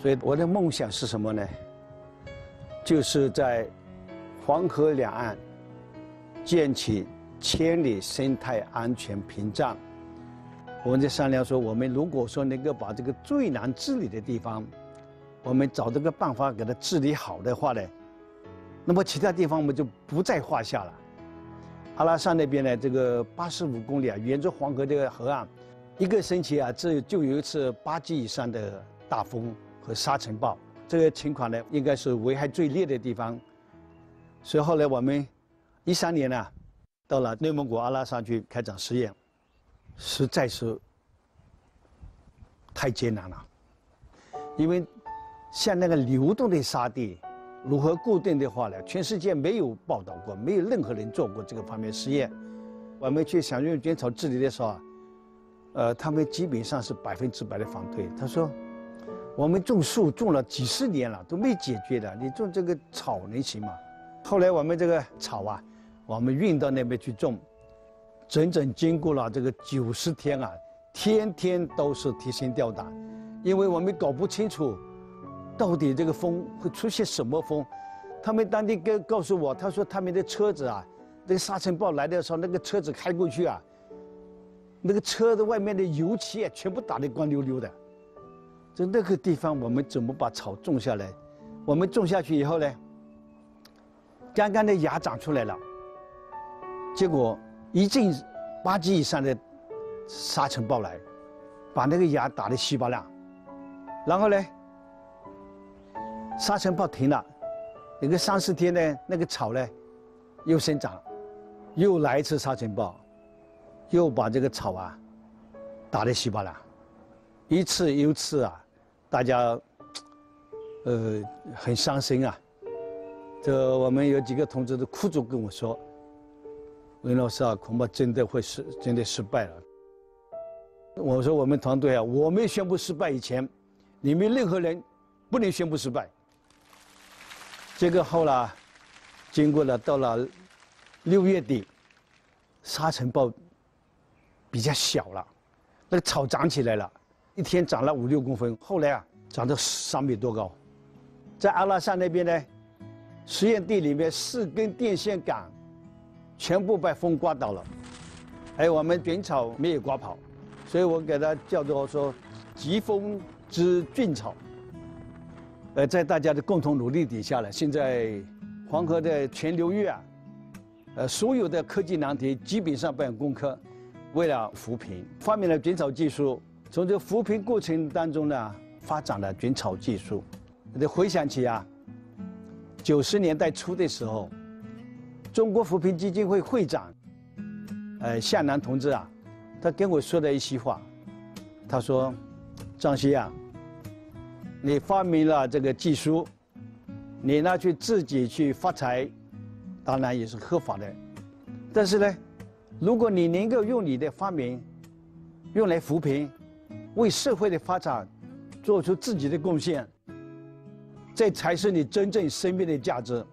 所以我的梦想是什么呢？就是在黄河两岸建起千里生态安全屏障。我们在商量说，我们如果说能够把这个最难治理的地方，我们找这个办法给它治理好的话呢，那么其他地方我们就不在话下了。阿拉善那边呢，这个八十五公里啊，沿着黄河这个河岸，一个星期啊，这就有一次八级以上的大风和沙尘暴，这个情况呢，应该是危害最烈的地方。所以后来我们一三年呢，到了内蒙古阿拉善去开展实验，实在是太艰难了，因为像那个流动的沙地。如何固定的话呢？全世界没有报道过，没有任何人做过这个方面实验。我们去想用卷草治理的时候，呃，他们基本上是百分之百的反对。他说：“我们种树种了几十年了，都没解决的，你种这个草能行吗？”后来我们这个草啊，我们运到那边去种，整整经过了这个九十天啊，天天都是提心吊胆，因为我们搞不清楚。到底这个风会出现什么风？他们当地告告诉我，他说他们的车子啊，那个沙尘暴来的时候，那个车子开过去啊，那个车子外面的油漆啊，全部打得光溜溜的。在那个地方，我们怎么把草种下来？我们种下去以后呢，刚刚的芽长出来了，结果一进八级以上的沙尘暴来，把那个芽打得稀巴烂，然后呢？沙尘暴停了，有个三四天呢，那个草呢，又生长，又来一次沙尘暴，又把这个草啊，打得稀巴烂，一次又一次啊，大家，呃，很伤心啊。这我们有几个同志都哭着跟我说：“文老师啊，恐怕真的会失，真的失败了。”我说：“我们团队啊，我没宣布失败以前，你们任何人不能宣布失败。”这个后来，经过了到了六月底，沙尘暴比较小了，那个草长起来了，一天长了五六公分。后来啊，长到三米多高，在阿拉善那边呢，实验地里面四根电线杆全部被风刮倒了，还有我们卷草没有刮跑，所以我给它叫做说“疾风之菌草”。呃，在大家的共同努力底下呢，现在黄河的全流域啊，呃，所有的科技难题基本上被攻克。为了扶贫，发明了卷草技术。从这扶贫过程当中呢，发展了卷草技术。得回想起啊，九十年代初的时候，中国扶贫基金会会长，呃，向南同志啊，他跟我说的一席话，他说：“张希啊。”你发明了这个技术，你拿去自己去发财，当然也是合法的。但是呢，如果你能够用你的发明用来扶贫，为社会的发展做出自己的贡献，这才是你真正生命的价值。